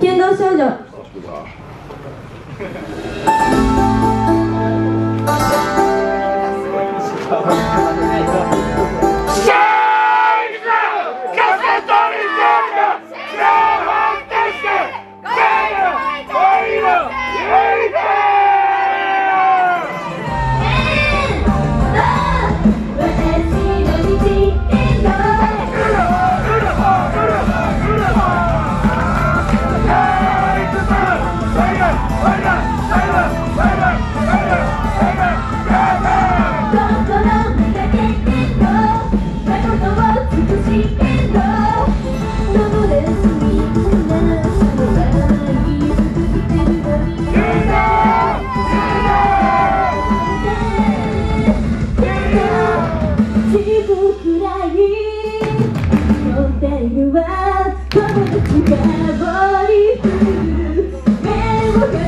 剣道少女。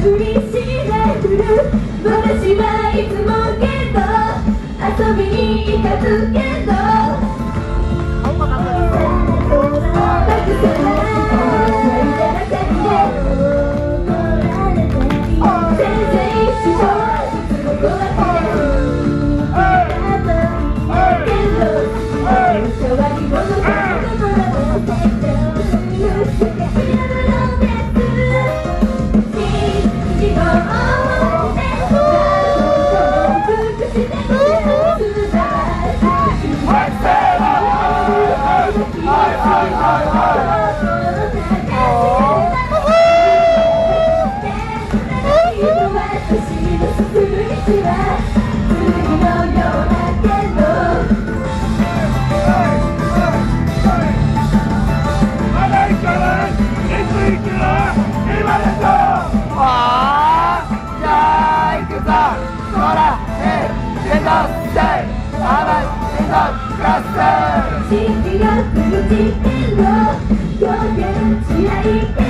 ふりしてくる。私はいつもけど遊びに行かずけど。Thank you. hey,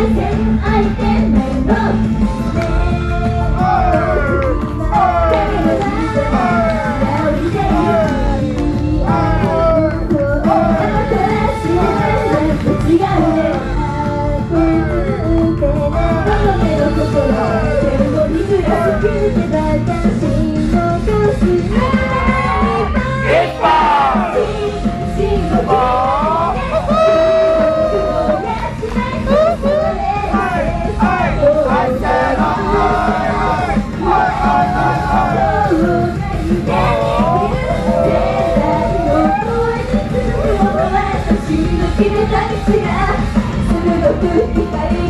I think, I. 切れた道が鋭く光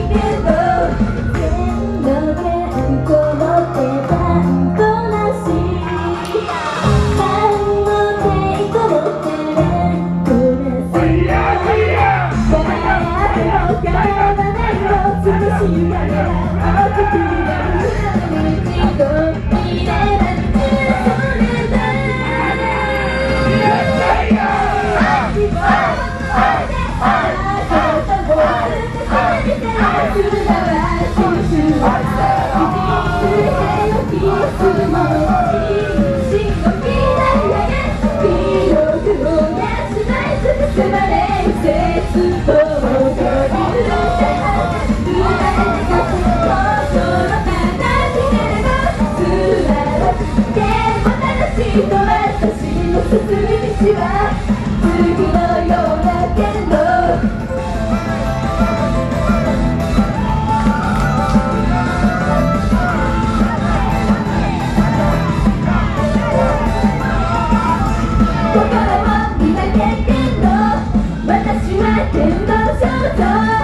道は剣のよう心を磨けど私は天皇少女。